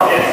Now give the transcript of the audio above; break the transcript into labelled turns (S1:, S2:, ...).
S1: Yes.